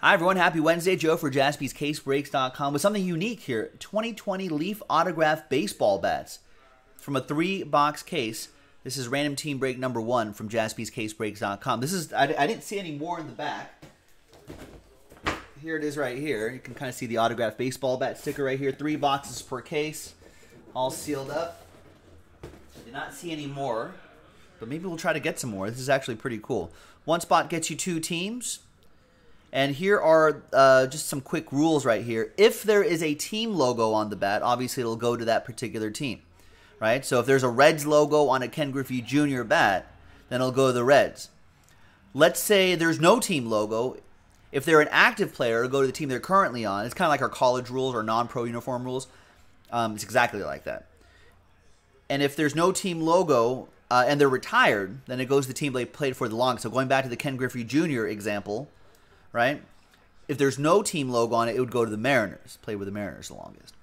Hi, everyone. Happy Wednesday. Joe for jaspyscasebreaks.com with something unique here 2020 Leaf Autograph Baseball Bats from a three box case. This is random team break number one from jaspyscasebreaks.com. This is, I, I didn't see any more in the back. Here it is right here. You can kind of see the autograph baseball bat sticker right here. Three boxes per case, all sealed up. I did not see any more, but maybe we'll try to get some more. This is actually pretty cool. One spot gets you two teams. And here are uh, just some quick rules right here. If there is a team logo on the bat, obviously it'll go to that particular team, right? So if there's a Reds logo on a Ken Griffey Jr. bat, then it'll go to the Reds. Let's say there's no team logo. If they're an active player, it'll go to the team they're currently on. It's kind of like our college rules or non-pro uniform rules. Um, it's exactly like that. And if there's no team logo uh, and they're retired, then it goes to the team they played for the longest. So going back to the Ken Griffey Jr. example, right? If there's no team logo on it, it would go to the Mariners. Play with the Mariners the longest.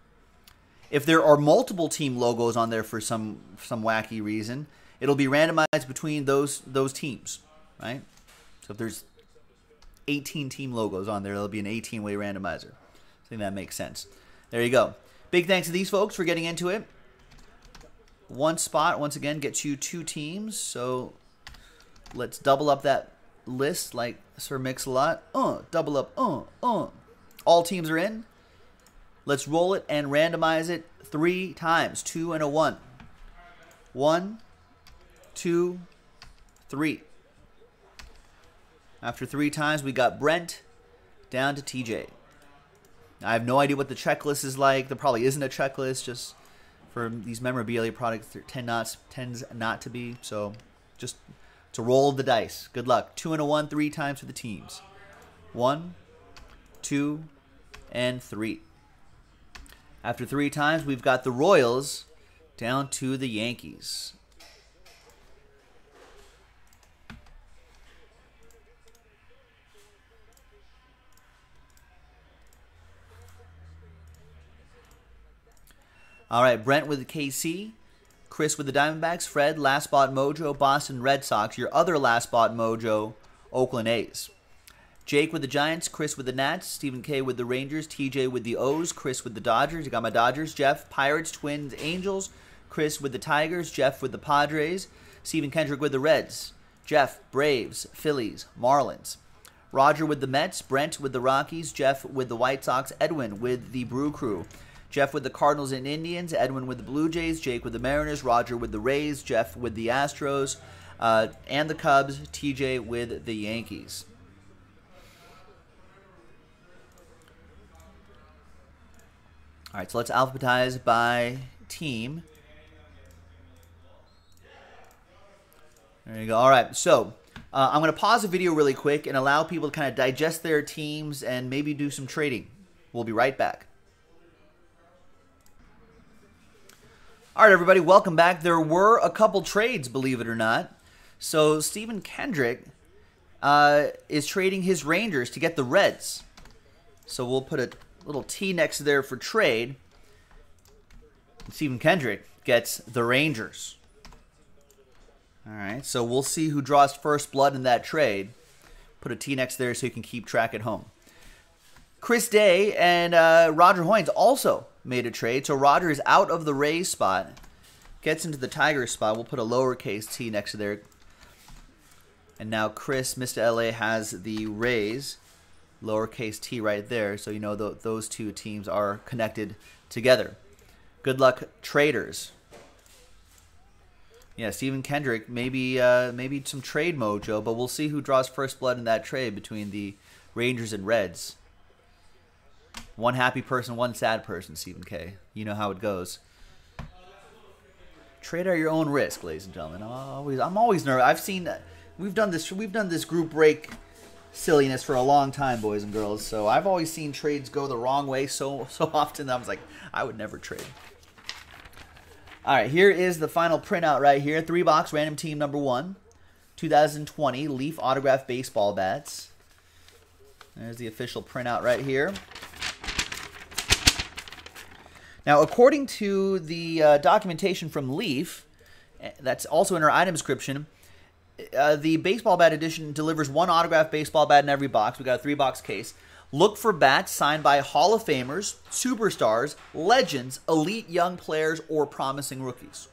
If there are multiple team logos on there for some some wacky reason, it'll be randomized between those those teams, right? So if there's 18 team logos on there, there'll be an 18 way randomizer. I think that makes sense. There you go. Big thanks to these folks for getting into it. One spot, once again, gets you two teams. So let's double up that list like Sir Mix-a-Lot. Uh, double up. Uh, uh. All teams are in. Let's roll it and randomize it three times. Two and a one. One, two, three. After three times, we got Brent down to TJ. I have no idea what the checklist is like. There probably isn't a checklist, just for these memorabilia products, there tend not tends not to be. So, just to roll the dice. Good luck. Two and a one, three times for the teams. One, two, and three. After three times, we've got the Royals down to the Yankees. All right, Brent with the KC, Chris with the Diamondbacks, Fred, Last Spot Mojo, Boston Red Sox, your other Last Spot Mojo, Oakland A's. Jake with the Giants, Chris with the Nats, Stephen K with the Rangers, TJ with the O's, Chris with the Dodgers. You got my Dodgers, Jeff, Pirates, Twins, Angels, Chris with the Tigers, Jeff with the Padres, Stephen Kendrick with the Reds, Jeff, Braves, Phillies, Marlins. Roger with the Mets, Brent with the Rockies, Jeff with the White Sox, Edwin with the Brew Crew. Jeff with the Cardinals and Indians, Edwin with the Blue Jays, Jake with the Mariners, Roger with the Rays, Jeff with the Astros, uh, and the Cubs, TJ with the Yankees. All right, so let's alphabetize by team. There you go. All right, so uh, I'm going to pause the video really quick and allow people to kind of digest their teams and maybe do some trading. We'll be right back. All right, everybody, welcome back. There were a couple trades, believe it or not. So Stephen Kendrick uh, is trading his Rangers to get the Reds. So we'll put a little T next there for trade. Stephen Kendrick gets the Rangers. All right, so we'll see who draws first blood in that trade. Put a T next there so you can keep track at home. Chris Day and uh, Roger Hoynes also made a trade. So Rogers out of the Rays spot, gets into the Tigers spot. We'll put a lowercase t next to there. And now Chris, Mr. LA, has the Rays, lowercase t right there. So you know th those two teams are connected together. Good luck, traders. Yeah, Stephen Kendrick, maybe uh, maybe some trade mojo, but we'll see who draws first blood in that trade between the Rangers and Reds. One happy person, one sad person, Stephen K. You know how it goes. Trade at your own risk, ladies and gentlemen. I'm always, I'm always nervous. I've seen, we've done this, we've done this group break silliness for a long time, boys and girls. So I've always seen trades go the wrong way so so often. That I was like, I would never trade. All right, here is the final printout right here. Three box random team number one, 2020 Leaf autograph baseball bats. There's the official printout right here. Now, according to the uh, documentation from Leaf, eh, that's also in our item description, uh, the baseball bat edition delivers one autographed baseball bat in every box. We got a three box case. Look for bats signed by Hall of Famers, superstars, legends, elite young players, or promising rookies.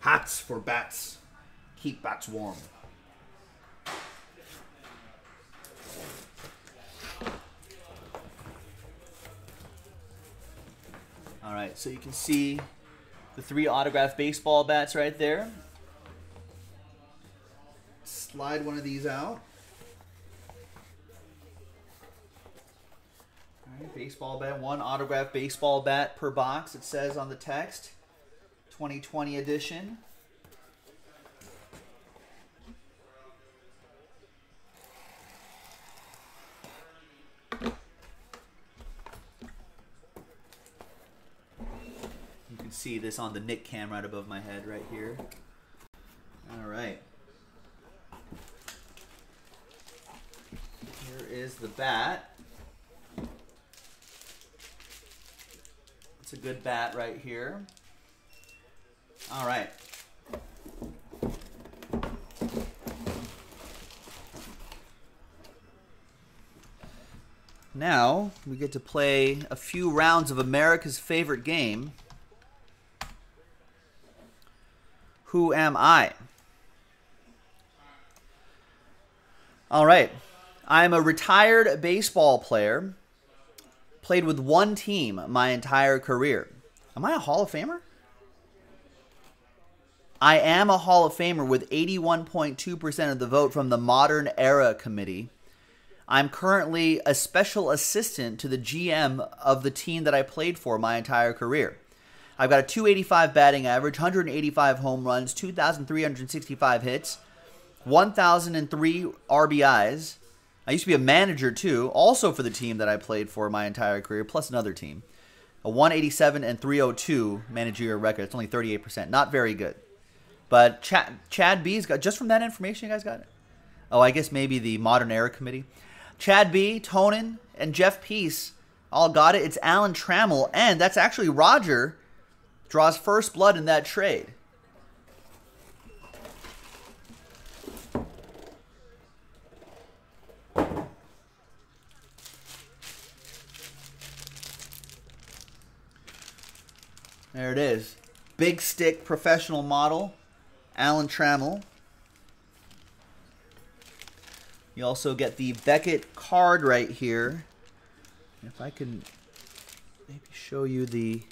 Hats for bats. Keep bats warm. All right, so you can see the three autographed baseball bats right there. Slide one of these out. All right, baseball bat, one autographed baseball bat per box, it says on the text. 2020 edition. This on the Nick cam right above my head right here. All right. Here is the bat. It's a good bat right here. All right. Now we get to play a few rounds of America's favorite game. Who am I? All right. I'm a retired baseball player. Played with one team my entire career. Am I a Hall of Famer? I am a Hall of Famer with 81.2% of the vote from the Modern Era Committee. I'm currently a special assistant to the GM of the team that I played for my entire career. I've got a 285 batting average, 185 home runs, 2,365 hits, 1,003 RBIs. I used to be a manager too, also for the team that I played for my entire career, plus another team. A 187 and 302 managerial record. It's only 38%. Not very good. But Chad, Chad B's got just from that information you guys got. Oh, I guess maybe the Modern Era Committee. Chad B, Tonin, and Jeff Peace all got it. It's Alan Trammell, and that's actually Roger draws first blood in that trade. There it is. Big stick professional model. Alan Trammell. You also get the Beckett card right here. If I can maybe show you the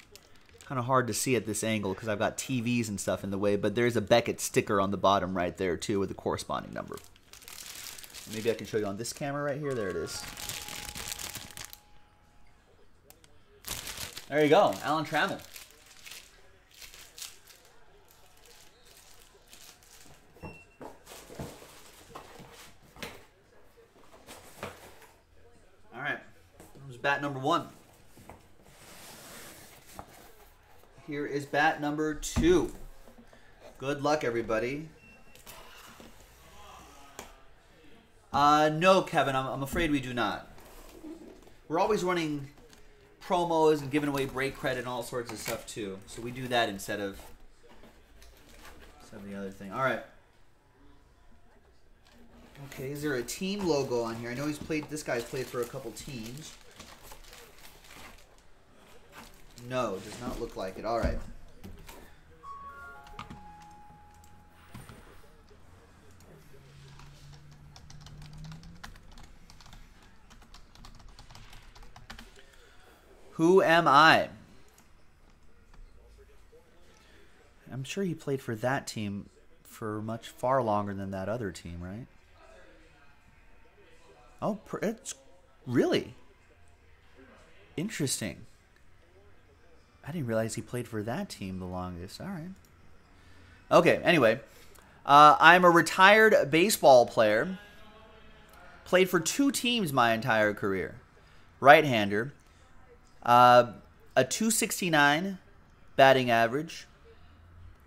kind of hard to see at this angle because I've got TVs and stuff in the way, but there's a Beckett sticker on the bottom right there too with the corresponding number. Maybe I can show you on this camera right here. There it is. There you go, Alan Trammell. All right, that was bat number one. Here is bat number two. Good luck, everybody. Uh, no, Kevin, I'm, I'm afraid we do not. We're always running promos and giving away break credit and all sorts of stuff, too. So we do that instead of, instead of the other thing. All right. Okay, is there a team logo on here? I know he's played. This guy's played for a couple teams. No, does not look like it. All right. Who am I? I'm sure he played for that team for much far longer than that other team, right? Oh, it's really interesting. I didn't realize he played for that team the longest. All right. Okay, anyway. Uh, I'm a retired baseball player. Played for two teams my entire career. Right hander. Uh, a 269 batting average.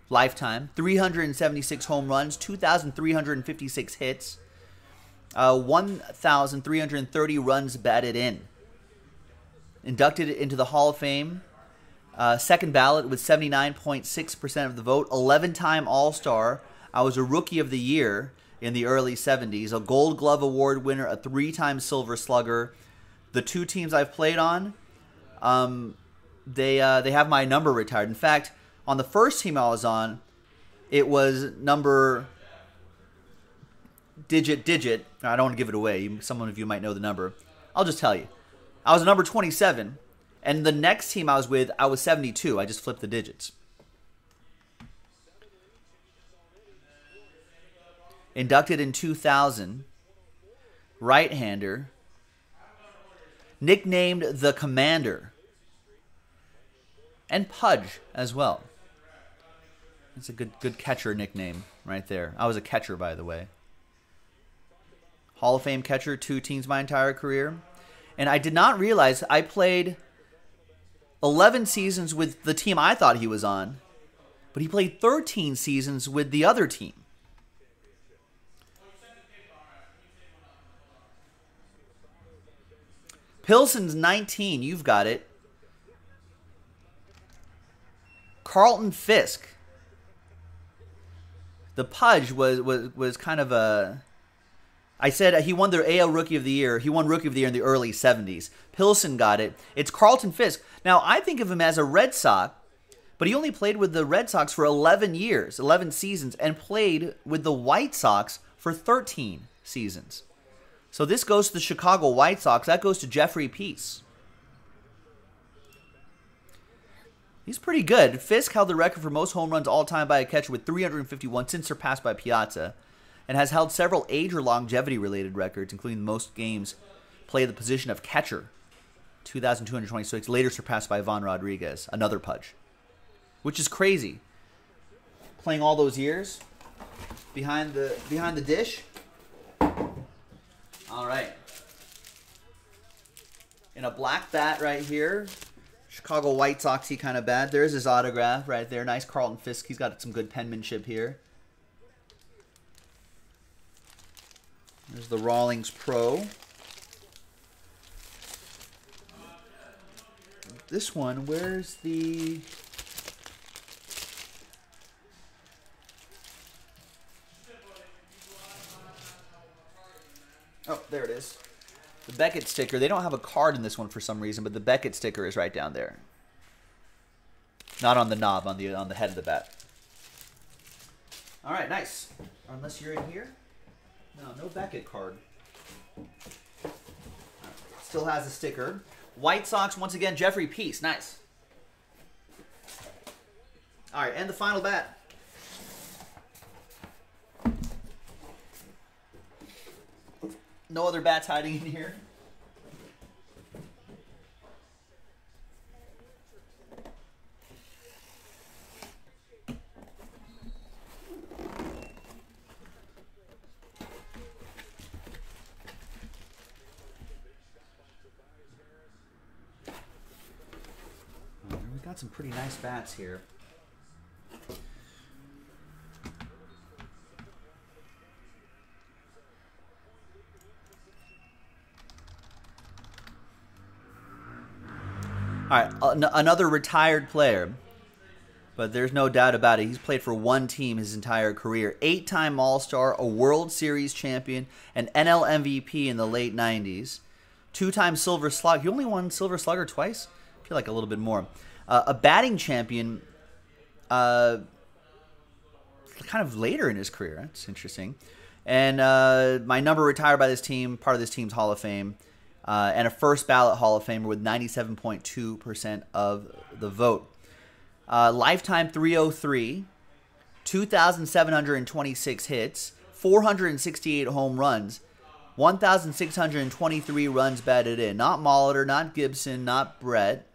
Lifetime. 376 home runs. 2,356 hits. Uh, 1,330 runs batted in. Inducted into the Hall of Fame Uh, second ballot with 79.6% of the vote. 11 time All Star. I was a Rookie of the Year in the early 70s. A Gold Glove Award winner. A three time Silver Slugger. The two teams I've played on, um, they uh, they have my number retired. In fact, on the first team I was on, it was number digit digit. I don't want to give it away. Some of you might know the number. I'll just tell you. I was number 27, and the next team I was with, I was 72. I just flipped the digits. Inducted in 2000, right hander, nicknamed the Commander, and Pudge as well. It's a good good catcher nickname right there. I was a catcher, by the way. Hall of Fame catcher, two teams my entire career. And I did not realize I played 11 seasons with the team I thought he was on, but he played 13 seasons with the other team. Pilson's 19. You've got it. Carlton Fisk. The Pudge was, was, was kind of a I said he won the AL Rookie of the Year. He won Rookie of the Year in the early 70s. Pilson got it. It's Carlton Fisk. Now, I think of him as a Red Sox, but he only played with the Red Sox for 11 years, 11 seasons, and played with the White Sox for 13 seasons. So this goes to the Chicago White Sox. That goes to Jeffrey Peace. He's pretty good. Fisk held the record for most home runs all time by a catcher with 351, since surpassed by Piazza and has held several age or longevity related records, including most games played the position of catcher, 2,226, later surpassed by Ivan Rodriguez, another Pudge, which is crazy. Playing all those years behind the behind the dish. All right. In a black bat right here. Chicago White Soxy kind of bad. There's his autograph right there. Nice Carlton Fisk. He's got some good penmanship here. There's the Rawlings Pro. This one, where's the... Oh, there it is. The Beckett sticker. They don't have a card in this one for some reason, but the Beckett sticker is right down there. Not on the knob, on the on the head of the bat. All right, nice. Unless you're in here. No, no Beckett card. Still has a sticker. White Sox, once again, Jeffrey Peace. Nice. All right, and the final bat. No other bats hiding in here. Got some pretty nice bats here. All right, another retired player, but there's no doubt about it. He's played for one team his entire career. Eight time All Star, a World Series champion, an NL MVP in the late 90s, two time Silver Slugger. He only won Silver Slugger twice? I feel like a little bit more uh, a batting champion uh, kind of later in his career. That's interesting. And uh, my number retired by this team, part of this team's Hall of Fame, uh, and a first ballot Hall of Famer with 97.2% of the vote. Uh, lifetime 303, 2,726 hits, 468 home runs, 1,623 runs batted in. Not Molitor, not Gibson, not Brett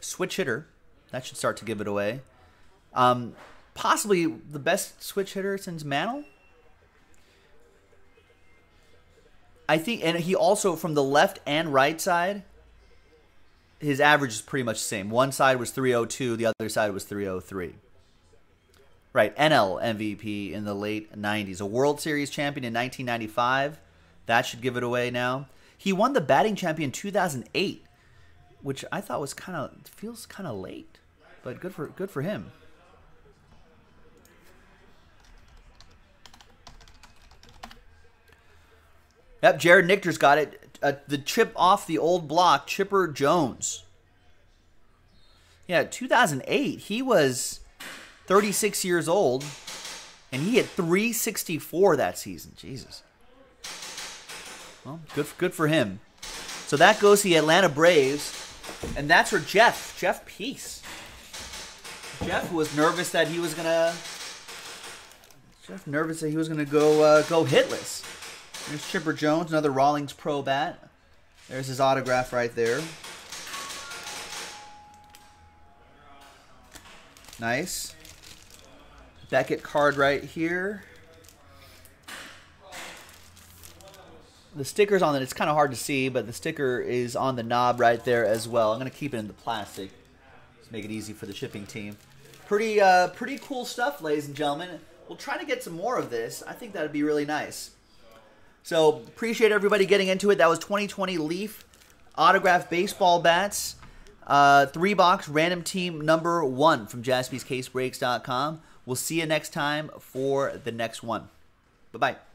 switch hitter. That should start to give it away. Um, possibly the best switch hitter since Mantle. I think, and he also from the left and right side, his average is pretty much the same. One side was 302, the other side was 303. Right, NL MVP in the late 90s, a World Series champion in 1995. That should give it away now. He won the batting champion 2008 which I thought was kind of feels kind of late, but good for good for him. Yep, Jared Nichter's got it. Uh, the chip off the old block, Chipper Jones. Yeah, 2008. He was 36 years old, and he hit 364 that season. Jesus. Well, good, good for him. So that goes to the Atlanta Braves, and that's for Jeff. Jeff Peace. Jeff was nervous that he was gonna. Jeff nervous that he was gonna go uh, go hitless. There's Chipper Jones, another Rawlings Pro bat. There's his autograph right there. Nice. Beckett card right here. The sticker's on it. It's kind of hard to see, but the sticker is on the knob right there as well. I'm going to keep it in the plastic to make it easy for the shipping team. Pretty, uh, pretty cool stuff, ladies and gentlemen. We'll try to get some more of this. I think that would be really nice. So appreciate everybody getting into it. That was 2020 Leaf autograph baseball bats. Uh, three box random team number one from jaspyscasebreaks.com. We'll see you next time for the next one. Bye bye.